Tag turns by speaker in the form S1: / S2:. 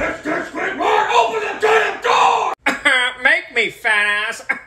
S1: Click, click, click, Mark, open the damn door! Make me, fat ass!